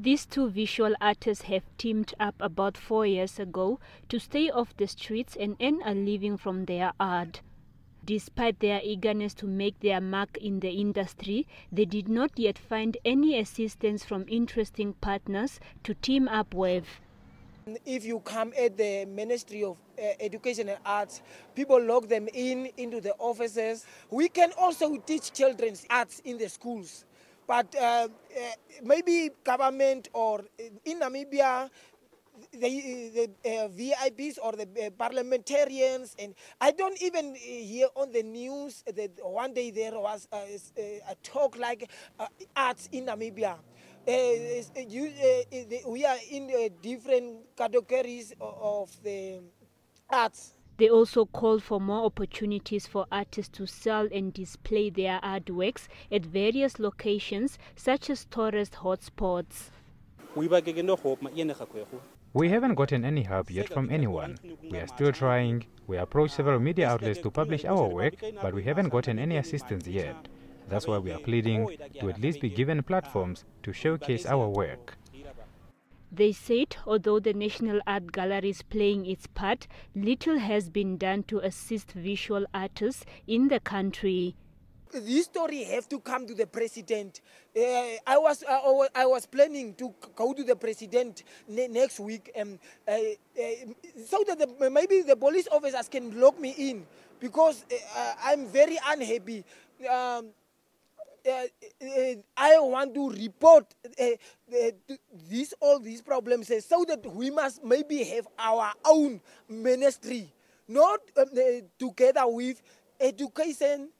These two visual artists have teamed up about four years ago to stay off the streets and earn a living from their art. Despite their eagerness to make their mark in the industry, they did not yet find any assistance from interesting partners to team up with. If you come at the Ministry of uh, Education and Arts, people lock them in into the offices. We can also teach children's arts in the schools. But uh, uh, maybe government or in Namibia, the, the uh, VIPs or the uh, parliamentarians, and I don't even hear on the news that one day there was a, a talk like uh, arts in Namibia. You, we are in different categories of the arts. They also call for more opportunities for artists to sell and display their artworks at various locations, such as tourist hotspots. We haven't gotten any help yet from anyone. We are still trying. We approached several media outlets to publish our work, but we haven't gotten any assistance yet. That's why we are pleading to at least be given platforms to showcase our work. They said although the National Art Gallery is playing its part, little has been done to assist visual artists in the country. This story have to come to the president. Uh, I was uh, I was planning to go to the president ne next week, um, uh, uh so that the, maybe the police officers can lock me in because uh, I'm very unhappy. Um, uh, uh, Uh, uh, I want to report uh, uh these all these problems so that we must maybe have our own ministry, not together with education.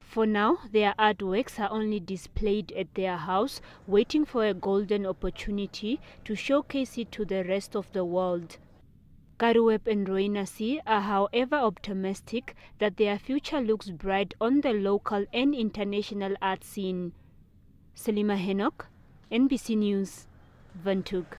For now, their artworks are only displayed at their house, waiting for a golden opportunity to showcase it to the rest of the world. Karuweb and Roinasi are however optimistic that their future looks bright on the local and international art scene. Salima Henok, NBC News, Windhoek.